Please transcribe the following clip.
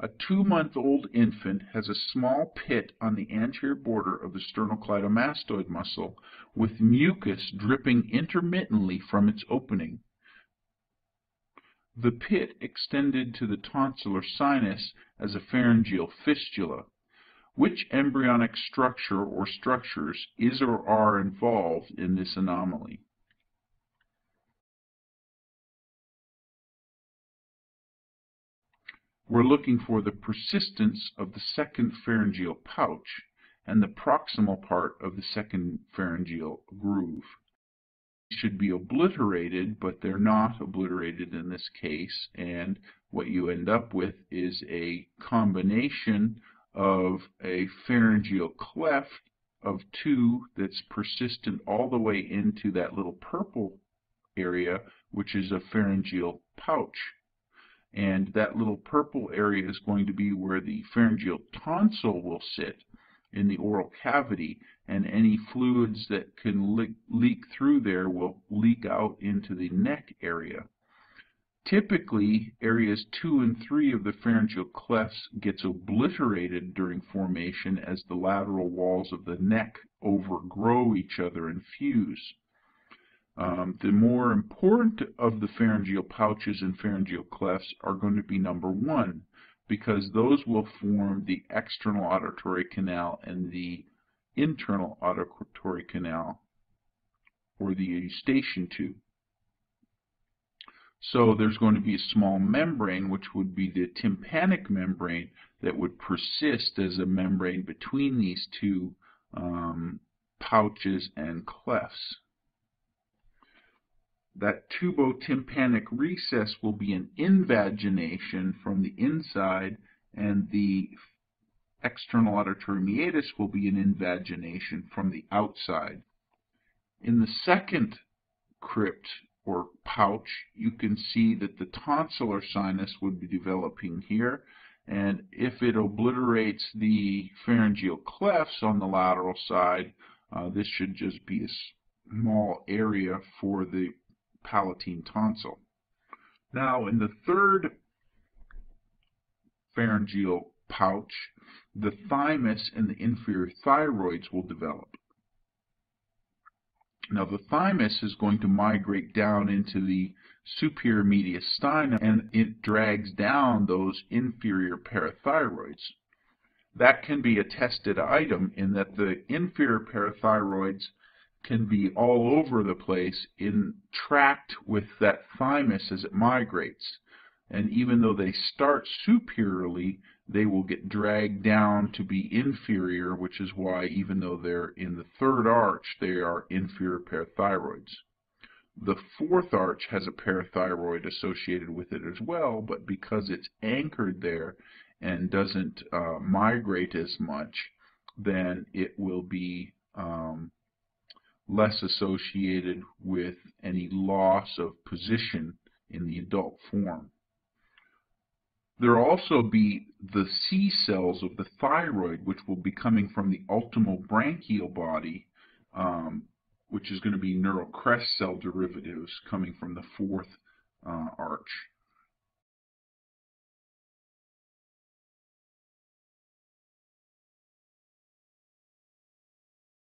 A two-month-old infant has a small pit on the anterior border of the sternocleidomastoid muscle with mucus dripping intermittently from its opening. The pit extended to the tonsillar sinus as a pharyngeal fistula. Which embryonic structure or structures is or are involved in this anomaly? We're looking for the persistence of the second pharyngeal pouch and the proximal part of the second pharyngeal groove. Should be obliterated, but they're not obliterated in this case, and what you end up with is a combination of a pharyngeal cleft of two that's persistent all the way into that little purple area, which is a pharyngeal pouch and that little purple area is going to be where the pharyngeal tonsil will sit in the oral cavity and any fluids that can leak, leak through there will leak out into the neck area. Typically, areas 2 and 3 of the pharyngeal clefts gets obliterated during formation as the lateral walls of the neck overgrow each other and fuse. Um, the more important of the pharyngeal pouches and pharyngeal clefts are going to be number one, because those will form the external auditory canal and the internal auditory canal, or the eustachian tube. So there's going to be a small membrane, which would be the tympanic membrane, that would persist as a membrane between these two um, pouches and clefts that tubotympanic recess will be an invagination from the inside and the external auditory meatus will be an invagination from the outside. In the second crypt or pouch, you can see that the tonsillar sinus would be developing here, and if it obliterates the pharyngeal clefts on the lateral side, uh, this should just be a small area for the palatine tonsil. Now, in the third pharyngeal pouch, the thymus and the inferior thyroids will develop. Now, the thymus is going to migrate down into the superior mediastinum and it drags down those inferior parathyroids. That can be a tested item in that the inferior parathyroids can be all over the place in tracked with that thymus as it migrates. And even though they start superiorly, they will get dragged down to be inferior, which is why even though they're in the third arch, they are inferior parathyroids. The fourth arch has a parathyroid associated with it as well, but because it's anchored there and doesn't uh, migrate as much, then it will be less associated with any loss of position in the adult form. There will also be the C cells of the thyroid, which will be coming from the ultimobranchial body, um, which is going to be neural crest cell derivatives coming from the fourth uh, arch.